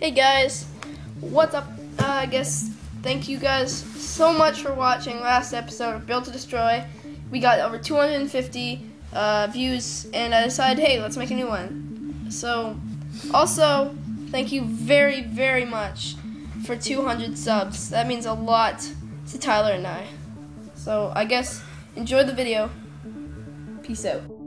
Hey guys, what's up? Uh, I guess thank you guys so much for watching last episode of Built to Destroy. We got over 250 uh, views, and I decided, hey, let's make a new one. So, also, thank you very, very much for 200 subs. That means a lot to Tyler and I. So, I guess enjoy the video. Peace out.